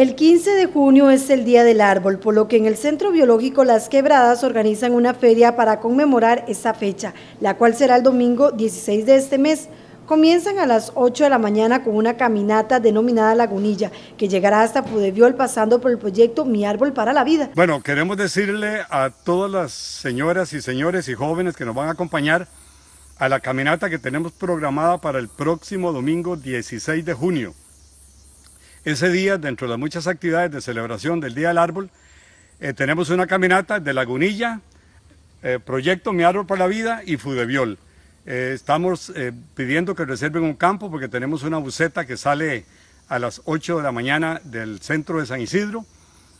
El 15 de junio es el Día del Árbol, por lo que en el Centro Biológico Las Quebradas organizan una feria para conmemorar esa fecha, la cual será el domingo 16 de este mes. Comienzan a las 8 de la mañana con una caminata denominada Lagunilla, que llegará hasta Pudeviol pasando por el proyecto Mi Árbol para la Vida. Bueno, queremos decirle a todas las señoras y señores y jóvenes que nos van a acompañar a la caminata que tenemos programada para el próximo domingo 16 de junio. Ese día, dentro de las muchas actividades de celebración del Día del Árbol, eh, tenemos una caminata de Lagunilla, eh, Proyecto Mi Árbol para la Vida y Fudeviol. Eh, estamos pidiendo que reserven un campo porque tenemos una buceta que sale a las 8 de la mañana del centro de San Isidro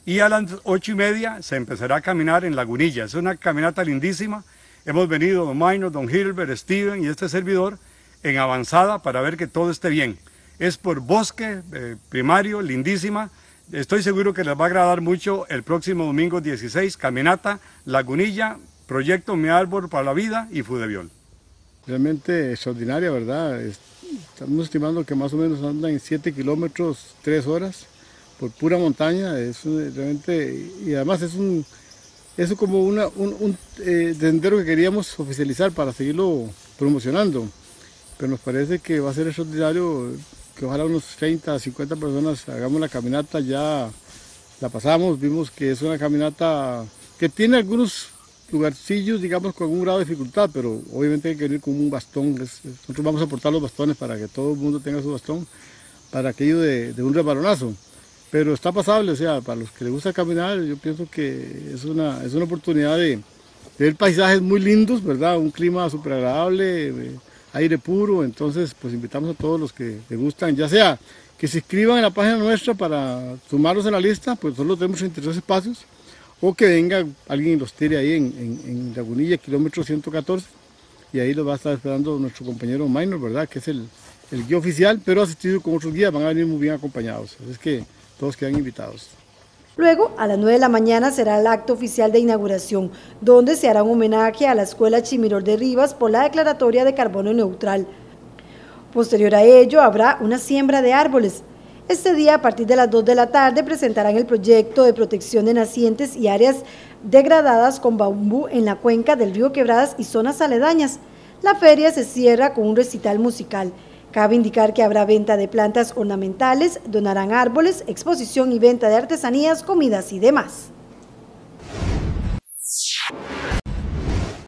y a las 8 y media se empezará a caminar en Lagunilla. Es una caminata lindísima. Hemos venido don Maino, don Hilbert, Steven y este servidor en avanzada para ver que todo esté bien es por bosque eh, primario, lindísima. Estoy seguro que les va a agradar mucho el próximo domingo 16, Caminata, Lagunilla, Proyecto Mi Árbol para la Vida y Fudeviol. Realmente extraordinaria, ¿verdad? Estamos estimando que más o menos andan en 7 kilómetros, 3 horas, por pura montaña. Es realmente, y además es un, es como una, un, un eh, sendero que queríamos oficializar para seguirlo promocionando. Pero nos parece que va a ser extraordinario que ojalá unos 30, 50 personas hagamos la caminata, ya la pasamos, vimos que es una caminata que tiene algunos lugarcillos, digamos, con un grado de dificultad, pero obviamente hay que venir con un bastón. Nosotros vamos a aportar los bastones para que todo el mundo tenga su bastón, para aquello de, un rebalonazo. Pero está pasable, o sea, para los que les gusta caminar, yo pienso que es una, es una oportunidad de, de ver paisajes muy lindos, ¿verdad? Un clima súper agradable, aire puro, entonces pues invitamos a todos los que les gustan, ya sea que se inscriban en la página nuestra para sumarlos a la lista, pues solo tenemos 33 espacios, o que venga alguien y los tire ahí en, en, Lagunilla, kilómetro 114, y ahí los va a estar esperando nuestro compañero Minor, ¿verdad? Que es el, el guía oficial, pero asistido con otros guías, van a venir muy bien acompañados, así es que todos quedan invitados. Luego, a las 9 de la mañana será el acto oficial de inauguración, donde se hará un homenaje a la Escuela Chimiror de Rivas por la declaratoria de carbono neutral. Posterior a ello, habrá una siembra de árboles. Este día, a partir de las 2 de la tarde, presentarán el proyecto de protección de nacientes y áreas degradadas con bambú en la cuenca del río Quebradas y zonas aledañas. La feria se cierra con un recital musical. Cabe indicar que habrá venta de plantas ornamentales, donarán árboles, exposición y venta de artesanías, comidas y demás.